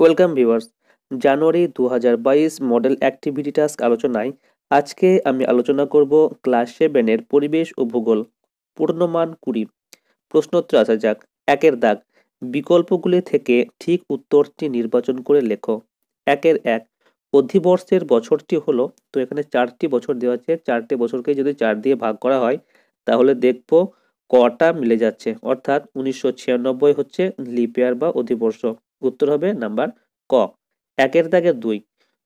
Welcome viewers জানুয়ারি দু হাজার বাইশ মডেল অ্যাক্টিভিটি টাস্ক আলোচনায় আজকে আমি আলোচনা করব ক্লাস সেভেনের পরিবেশ ও ভূগোল। পূর্ণমান কুড়ি। প্রশ্নোত্তর আসা যাক। একের দাগ। বিকল্পগুলি থেকে ঠিক উত্তরটি নির্বাচন করে লেখো। একের এক। অধিবর্ষের বছরটি হলো, তো এখানে চারটি বছর দেওয়া আছে। চারটি বছরকে যদি চার দিয়ে ভাগ করা হয়, তাহলে দেখব কটা মিলে যাচ্ছে। অর্থাৎ উনিশশো ছিয়ানব্বই হচ্ছে লিপিয়ার বা অধিবর্ষ। উত্তর হবে নাম্বার ক। একের দাগে দুই।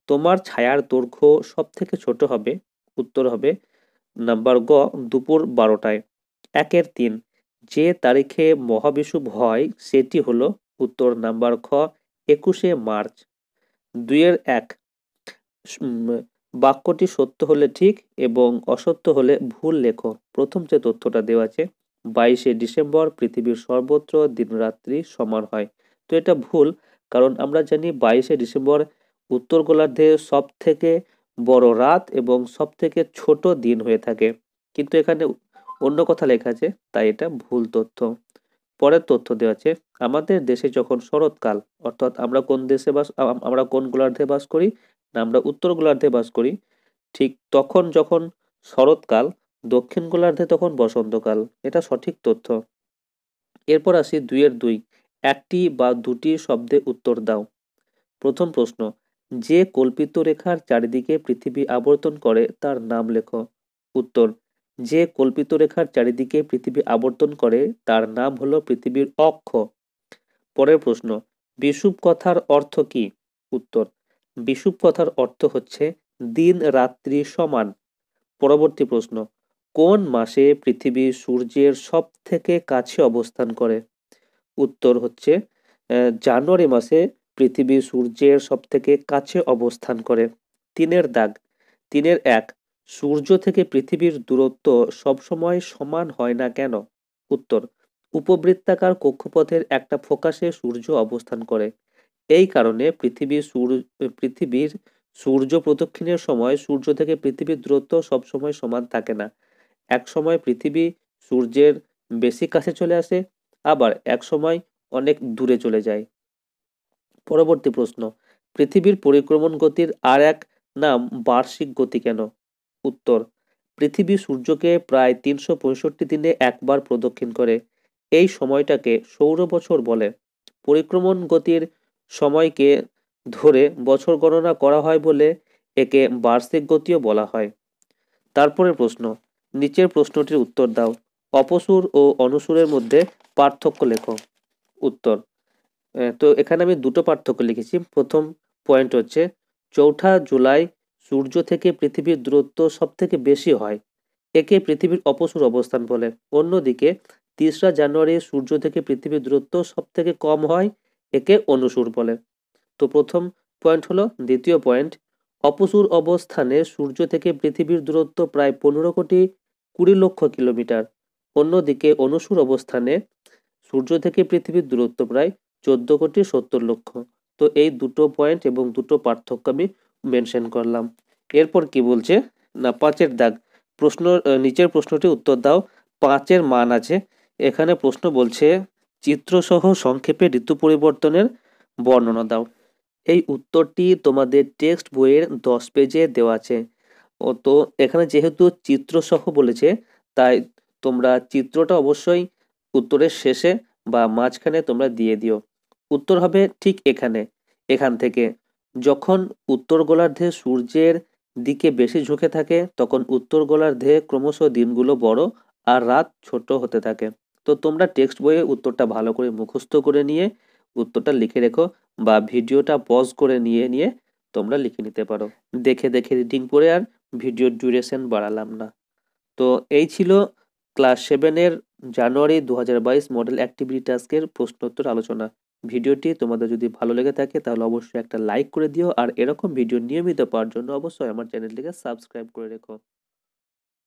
তোমার ছায়ার দৈর্ঘ্য সব থেকে ছোট হবে? উত্তর হবে নাম্বার গ, দুপুর বারোটায়। একের তিন। যে তারিখে মহাবিষুব হয়, সেটি হলো উত্তর নাম্বার খ, একুশে মার্চ। দুইয়ের এক। বাক্যটি সত্য হলে ঠিক এবং অসত্য হলে ভুল লেখো। প্রথম যে তথ্যটা দেওয়া আছে, বাইশে ডিসেম্বর পৃথিবীর সর্বত্র দিনরাত্রি সমান হয়। তো এটা ভুল, কারণ আমরা জানি বাইশে ডিসেম্বর উত্তর গোলার্ধে সব থেকে বড় রাত এবং সব থেকে ছোট দিন হয়ে থাকে। কিন্তু এখানে অন্য কথা লেখা আছে, তাই এটা ভুল তথ্য। পরের তথ্য দেওয়া আছে, আমাদের দেশে যখন শরৎকাল, অর্থাৎ আমরা কোন দেশে বাস আমরা কোন গোলার্ধে বাস করি না, আমরা উত্তর গোলার্ধে বাস করি, ঠিক তখন যখন শরৎকাল, দক্ষিণ গোলার্ধে তখন বসন্তকাল, এটা সঠিক তথ্য। এরপর আসি দুইয়ের দুই। একটি বা দুটি শব্দে উত্তর দাও। প্রথম প্রশ্ন, যে কল্পিত রেখার চারিদিকে পৃথিবী আবর্তন করে তার নাম লেখো। উত্তর, যে কল্পিত রেখার চারিদিকে পৃথিবী আবর্তন করে তার নাম হলো পৃথিবীর অক্ষ। পরের প্রশ্ন বিষুব কথার অর্থ কি? উত্তর বিষুব কথার অর্থ হচ্ছে দিন রাত্রি সমান। পরবর্তী প্রশ্ন, কোন মাসে পৃথিবী সূর্যের সব থেকে কাছে অবস্থান করে? উত্তর হচ্ছে জানুয়ারি মাসে পৃথিবী সূর্যের সব থেকে কাছে অবস্থান করে। তিনের দাগ। তিনের এক, সূর্য থেকে পৃথিবীর দূরত্ব সবসময় সমান হয় না কেন? উত্তর, উপবৃত্তাকার কক্ষপথের একটা ফোকাসে সূর্য অবস্থান করে। এই কারণে পৃথিবী পৃথিবীর সূর্য প্রদক্ষিণের সময় সূর্য থেকে পৃথিবীর দূরত্ব সবসময় সমান থাকে না। এক সময় পৃথিবী সূর্যের বেশি কাছে চলে আসে আবার এক সময় অনেক দূরে চলে যায়। পরবর্তী প্রশ্ন, পৃথিবীর পরিক্রমণ গতির আর এক নাম বার্ষিক গতি কেন? উত্তর, পৃথিবী সূর্যকে প্রায় তিনশো পঁয়ষট্টি দিনে একবার প্রদক্ষিণ করে। এই সময়টাকে সৌর বছর বলে। পরিক্রমণ গতির সময়কে ধরে বছর গণনা করা হয় বলে একে বার্ষিক গতিও বলা হয়। তারপরে প্রশ্ন, নিচের প্রশ্নটির উত্তর দাও। অপসুর ও অনুসুরের মধ্যে পার্থক্য লেখো। উত্তর। তো এখানে আমি দুটো পার্থক্য লিখেছি। প্রথম পয়েন্ট হচ্ছে, চৌঠা জুলাই সূর্য থেকে পৃথিবীর দূরত্ব সব থেকে বেশি হয়। একে পৃথিবীর অপসুর অবস্থান বলে। অন্যদিকে তিসরা জানুয়ারি সূর্য থেকে পৃথিবীর দূরত্ব সব থেকে কম হয়, একে অনুসুর বলে। তো প্রথম পয়েন্ট হলো, দ্বিতীয় পয়েন্ট অপসুর অবস্থানে সূর্য থেকে পৃথিবীর দূরত্ব প্রায় পনেরো কোটি কুড়ি লক্ষ কিলোমিটার। অন্যদিকে অনুসুর অবস্থানে সূর্য থেকে পৃথিবীর দূরত্ব প্রায় চোদ্দ কোটি সত্তর লক্ষ। তো এই দুটো পয়েন্ট এবং দুটো পার্থক্য আমি মেনশন করলাম। এরপর কি বলছে? না, পাঁচের দাগ। প্রশ্ন নিচের প্রশ্নটি উত্তর দাও। পাঁচের মান আছে। এখানে প্রশ্ন বলছে, চিত্রসহ সংক্ষেপে ঋতু পরিবর্তনের বর্ণনা দাও। এই উত্তরটি তোমাদের টেক্সট বইয়ের দশ পেজে দেওয়া আছে। ও তো এখানে যেহেতু চিত্রসহ বলেছে, তাই তোমরা চিত্রটা অবশ্যই উত্তরের শেষে বা মাঝখানে তোমরা দিয়ে দিও। উত্তর হবে ঠিক এখানে। এখান থেকে যখন উত্তর গোলার্ধে সূর্যের দিকে বেশি ঝুঁকে থাকে, তখন উত্তর গোলার্ধে ক্রমশ দিনগুলো বড় আর রাত ছোট হতে থাকে। তো তোমরা টেক্সট বইয়ে উত্তরটা ভালো করে মুখস্থ করে নিয়ে উত্তরটা লিখে রেখো বা ভিডিওটা পজ করে নিয়ে নিয়ে তোমরা লিখে নিতে পারো। দেখে দেখে রিডিং পড়ে আর ভিডিওর ডিউরেশন বাড়ালাম না। তো এই ছিল ক্লাস সেভেনের জানুয়ারি দু হাজার বাইশ মডেল অ্যাক্টিভিটি টাস্কের প্রশ্নোত্তর আলোচনা। ভিডিওটি তোমাদের যদি ভালো লেগে থাকে, তাহলে অবশ্যই একটা লাইক করে দিও। আর এরকম ভিডিও নিয়মিত পাওয়ার জন্য অবশ্যই আমার চ্যানেলটিকে সাবস্ক্রাইব করে রেখো।